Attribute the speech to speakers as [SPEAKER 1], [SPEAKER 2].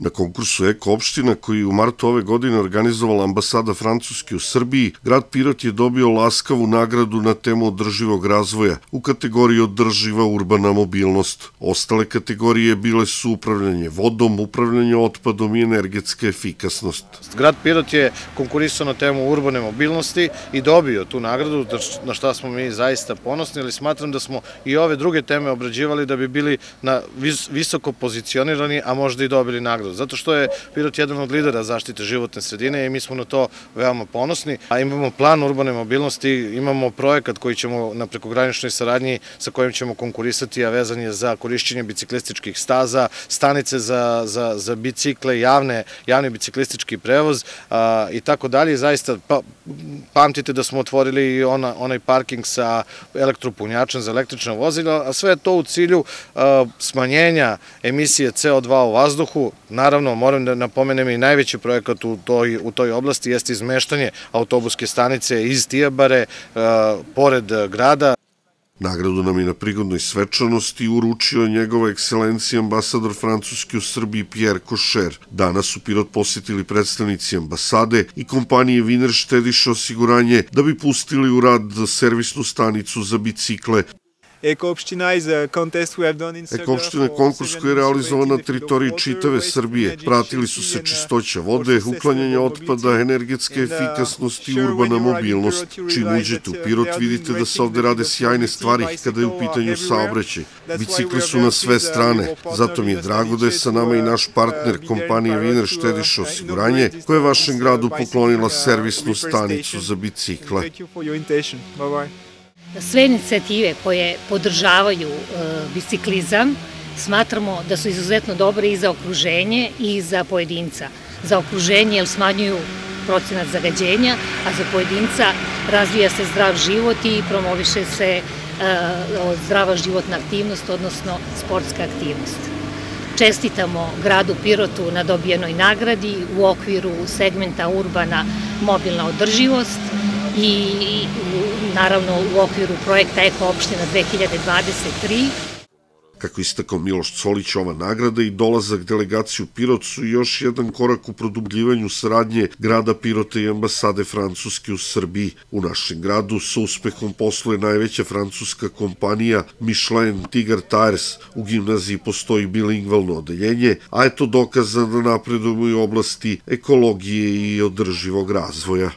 [SPEAKER 1] Na konkursu Eko opština koji u martu ove godine organizovala ambasada Francuske u Srbiji, grad Pirot je dobio laskavu nagradu na temu održivog razvoja u kategoriji održiva urbana mobilnost. Ostale kategorije bile su upravljanje vodom, upravljanje otpadom i energetska efikasnost.
[SPEAKER 2] Grad Pirot je konkurisao na temu urbane mobilnosti i dobio tu nagradu, na šta smo mi zaista ponosni, ali smatram da smo i ove druge teme obrađivali da bi bili na visoko pozicionirani, a možda i dobili nagradu narodu, zato što je Pirot jedan od lidera zaštite životne sredine i mi smo na to veoma ponosni, a imamo plan urbane mobilnosti, imamo projekat koji ćemo na prekograničnoj saradnji sa kojim ćemo konkurisati, a vezan je za korišćenje biciklističkih staza, stanice za, za, za bicikle, javne, javni biciklistički prevoz i tako dalje. Zaista, pa, pamtite da smo otvorili ona, onaj parking sa elektropunjačem za električno vozilo, a sve to u cilju smanjenja emisije CO2 u vazduhu, Naravno, moram da napomenem i najveći projekat u toj, u toj oblasti jeste izmeštanje autobuske stanice iz Tijabare, uh, pored grada.
[SPEAKER 1] Nagradu nam je na prigodnoj svečanosti uručio njegova ekscelencija ambasador Francuske u Srbiji Pierre Cocher. Danas su Pirot posjetili predstavnici ambasade i kompanije Wiener štediše osiguranje da bi pustili u rad servisnu stanicu za bicikle
[SPEAKER 3] Eko opština je
[SPEAKER 1] konkurs koji je realizovan na teritoriji čitave Srbije. Pratili su se čistoća vode, uklanjanje otpada, energetska efikasnost i urbana mobilnost. Čim uđete u Pirot vidite da se ovde rade sjajne stvari kada je u pitanju saobraćaj. Bicikli su na sve strane, zato mi je drago da je sa nama i naš partner kompanije Wiener Štediše osiguranje koja je vašem gradu poklonila servisnu stanicu za bicikle.
[SPEAKER 4] Sve inicijative koje podržavaju e, biciklizam smatramo da su izuzetno dobre i za okruženje i za pojedinca. Za okruženje jer smanjuju procenat zagađenja, a za pojedinca razvija se zdrav život i promoviše se e, zdrava životna aktivnost, odnosno sportska aktivnost. Čestitamo gradu Pirotu na dobijenoj nagradi u okviru segmenta urbana mobilna održivost i naravno u okviru projekta Eko opština 2023.
[SPEAKER 1] Kako istakao Miloš Colić, ova nagrada i dolazak delegacije u Pirot su još jedan korak u produbljivanju saradnje grada Pirota i ambasade Francuske u Srbiji. U našem gradu sa uspehom posluje najveća francuska kompanija Michelin Tiger Tires. U gimnaziji postoji bilingvalno odeljenje, a je to dokazano da napredujemo u oblasti ekologije i održivog razvoja.